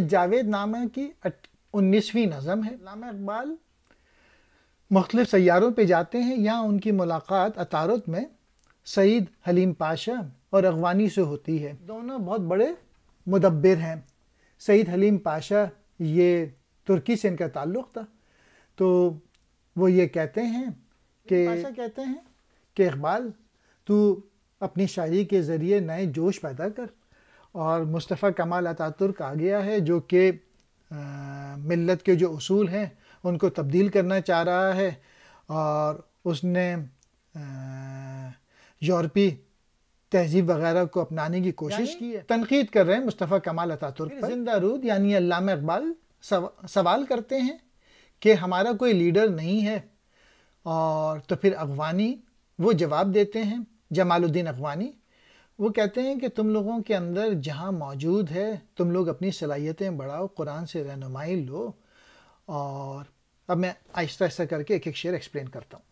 जावेद नामा की उन्नीसवीं नज़म है। लामा इकबाल। मुख्तलिफ़ सैारों पर जाते हैं यहाँ उनकी मुलाकात अतारत में सईद हलीम पाशा और अगवानी से होती है। दोनों बहुत बड़े मुदब्बिर हैं। सईद हलीम पाशा ये तुर्की से इनका ताल्लुक़ था। तो वो ये कहते हैं कि पाशा कहते हैं? कि इकबाल तू अपनी शायरी के ज़रिए नए जोश पैदा कर। और मुस्तफ़ा कमाल अतातुर्क आ गया है जो कि मिलत के जो असूल हैं उनको तब्दील करना चाह रहा है। और उसने यूरोपी तहजीब वगैरह को अपनाने की कोशिश की है। तनकीद कर रहे हैं मुस्तफ़ा कमाल अतातुर्क पर। ज़िंदा रूद यानी अल्लामा इकबाल सवाल करते हैं कि हमारा कोई लीडर नहीं है। और तो फिर अगवानी वो जवाब देते हैं जमालुद्दीन अगवानी वो कहते हैं कि तुम लोगों के अंदर जहाँ मौजूद है, तुम लोग अपनी सलाहियतें बढ़ाओ, कुरान से रहनुमाई लो। और अब मैं आहिस्ता आहिस्ता करके एक एक शेर एक्सप्लेन करता हूँ।